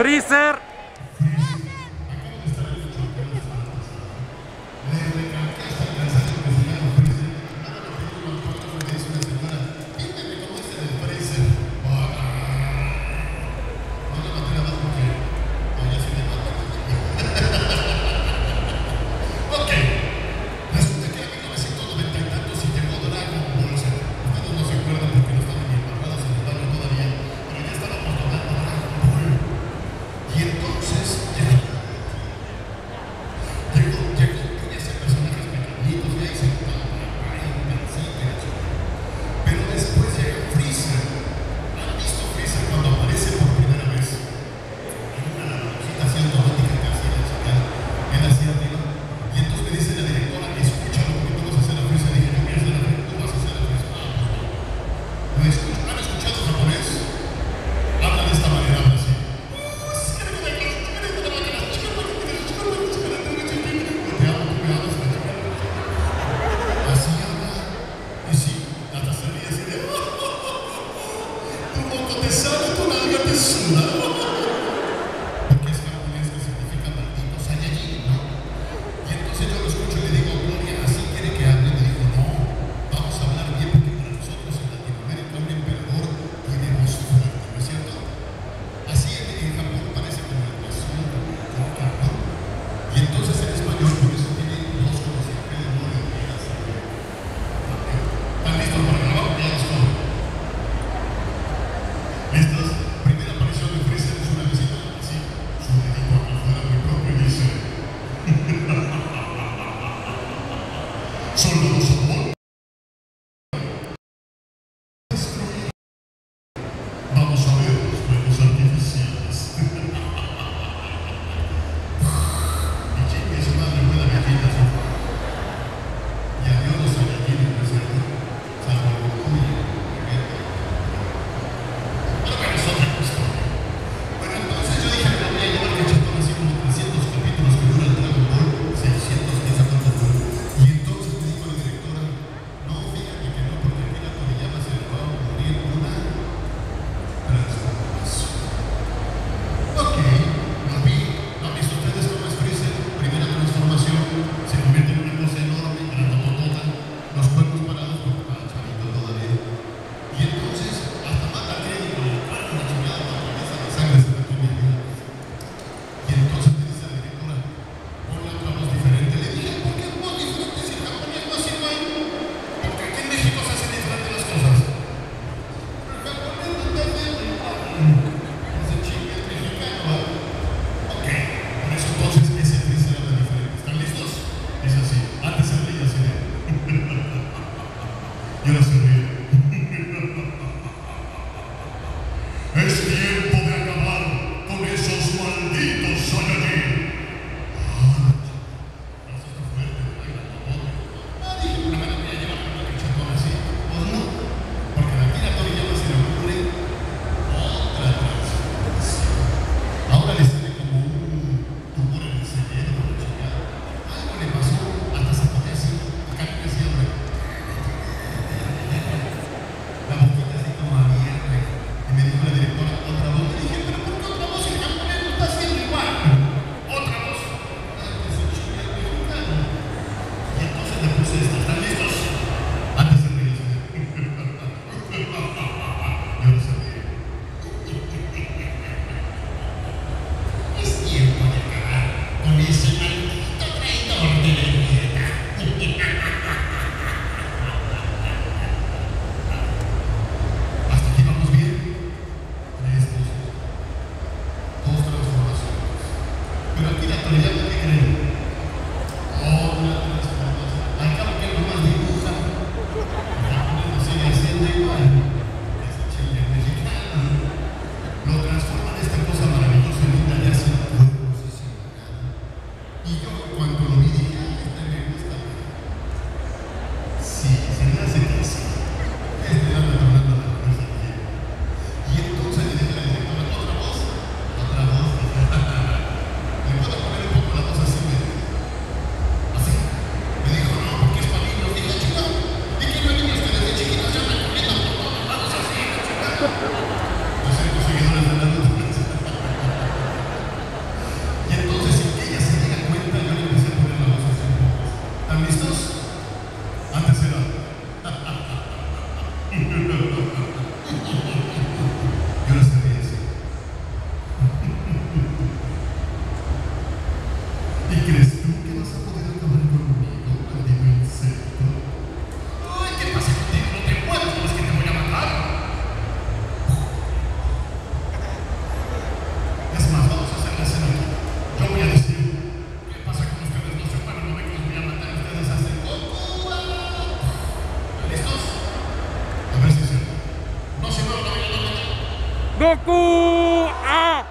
Freezer Goku! Ah!